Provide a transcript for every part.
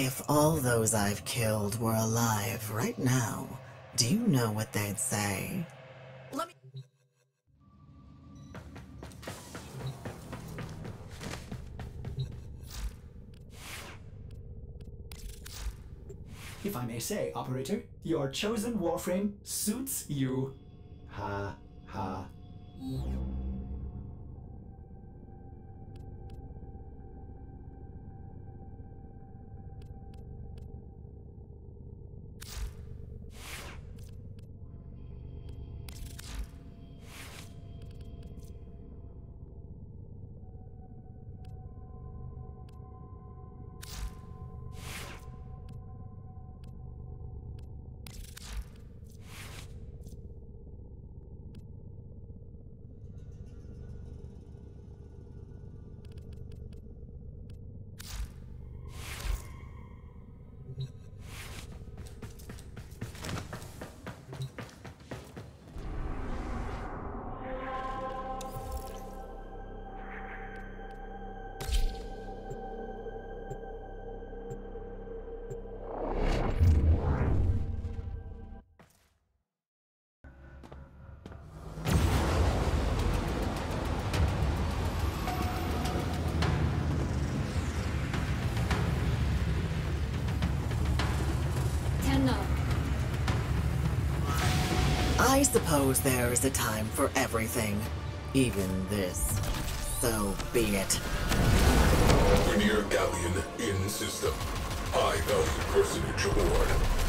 If all those I've killed were alive right now, do you know what they'd say? Let me. If I may say, operator, your chosen warframe suits you. Ha ha. I suppose there is a time for everything, even this. So be it. Grineer Galleon in system. High value personage aboard.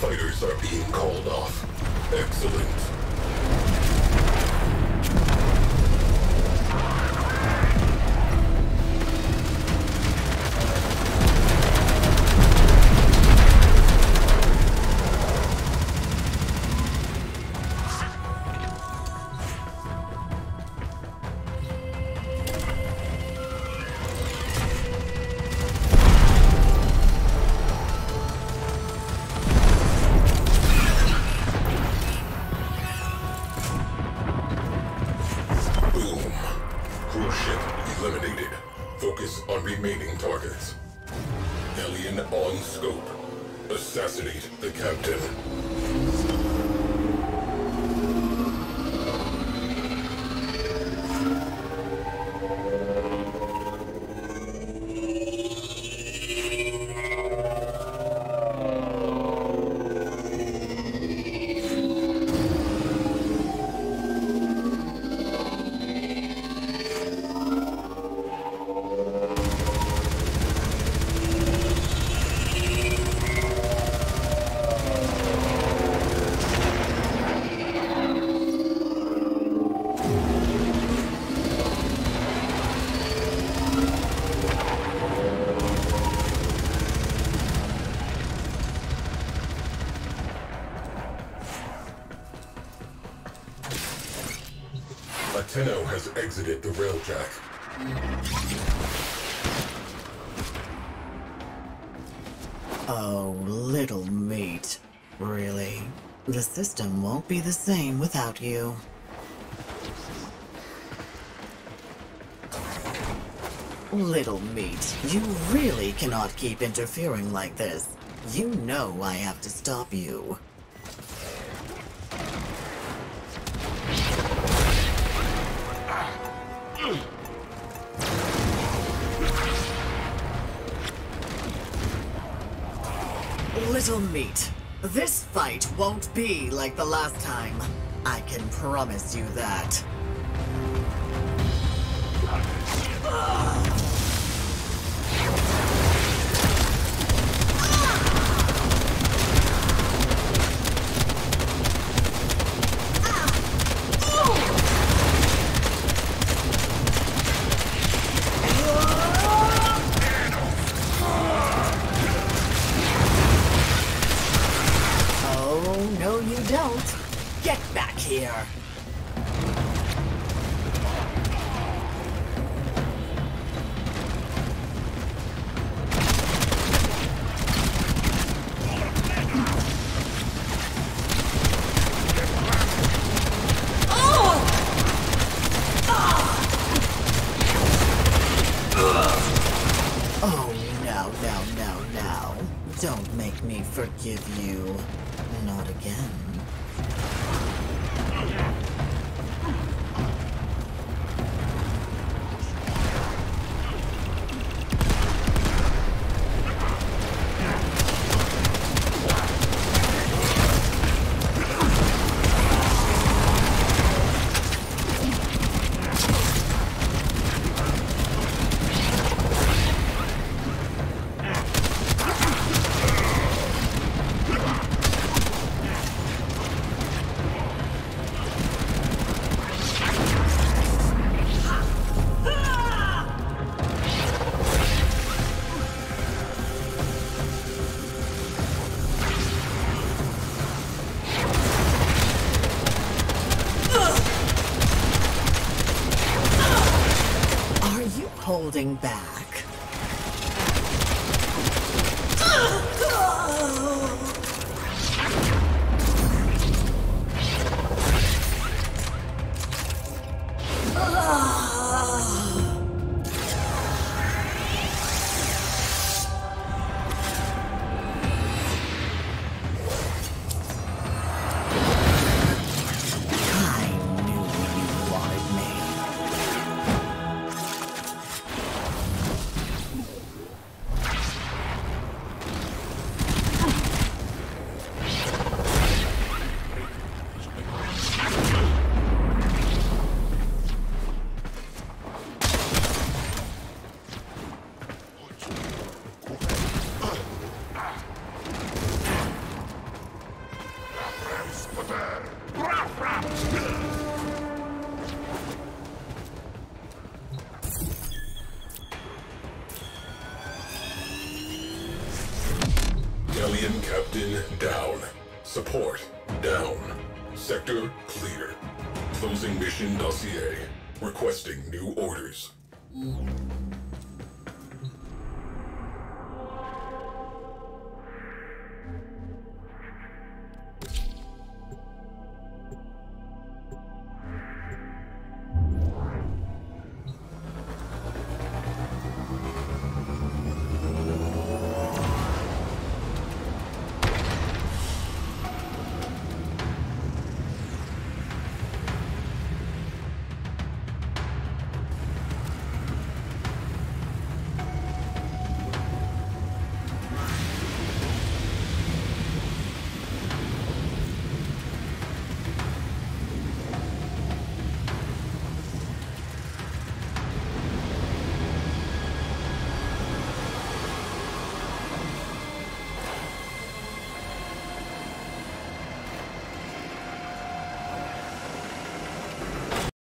Fighters are being called off. Excellent. Ship eliminated. Focus on remaining targets. Alien on scope. Assassinate the captain. you Tenno has exited the railjack. Oh, little meat. Really? The system won't be the same without you. Little meat, you really cannot keep interfering like this. You know I have to stop you. Little meat, this fight won't be like the last time. I can promise you that. Oh, no, no, no, no. Don't make me forgive you. Not again. Holding back? Captain down. Support down. Sector clear. Closing mission dossier. Requesting new orders.